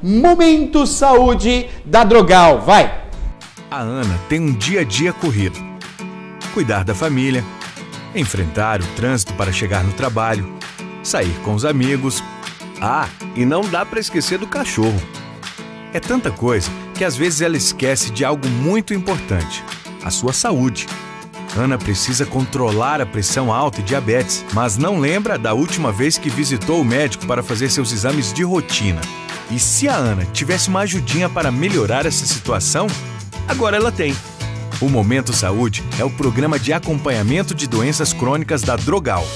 Momento Saúde da Drogal. Vai! A Ana tem um dia a dia corrido. Cuidar da família, enfrentar o trânsito para chegar no trabalho, sair com os amigos. Ah, e não dá para esquecer do cachorro. É tanta coisa que às vezes ela esquece de algo muito importante: a sua saúde. Ana precisa controlar a pressão alta e diabetes, mas não lembra da última vez que visitou o médico para fazer seus exames de rotina. E se a Ana tivesse uma ajudinha para melhorar essa situação, agora ela tem. O Momento Saúde é o programa de acompanhamento de doenças crônicas da Drogal.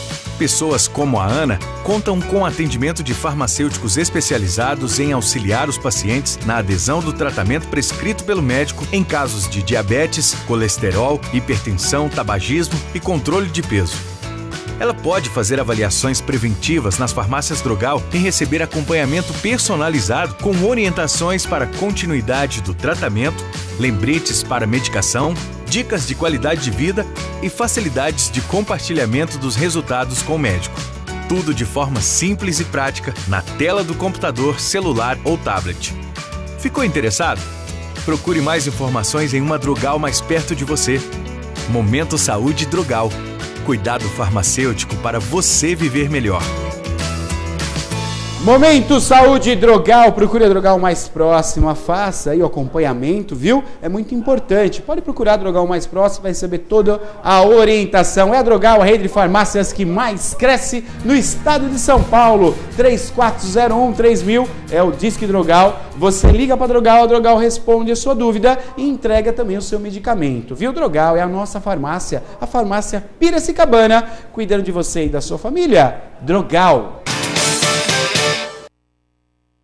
Pessoas como a Ana contam com atendimento de farmacêuticos especializados em auxiliar os pacientes na adesão do tratamento prescrito pelo médico em casos de diabetes, colesterol, hipertensão, tabagismo e controle de peso. Ela pode fazer avaliações preventivas nas farmácias Drogal e receber acompanhamento personalizado com orientações para continuidade do tratamento, lembretes para medicação, dicas de qualidade de vida e facilidades de compartilhamento dos resultados com o médico. Tudo de forma simples e prática na tela do computador, celular ou tablet. Ficou interessado? Procure mais informações em uma Drogal mais perto de você. Momento Saúde Drogal Cuidado farmacêutico para você viver melhor. Momento Saúde Drogal, procure a Drogal mais próxima, faça aí o acompanhamento, viu? É muito importante. Pode procurar a Drogal mais próxima, vai receber toda a orientação. É a Drogal, a rede de farmácias que mais cresce no estado de São Paulo. 3401 3000 é o Disque Drogal. Você liga para a Drogal, a Drogal responde a sua dúvida e entrega também o seu medicamento, viu? Drogal é a nossa farmácia, a farmácia Piracicabana, cuidando de você e da sua família. Drogal.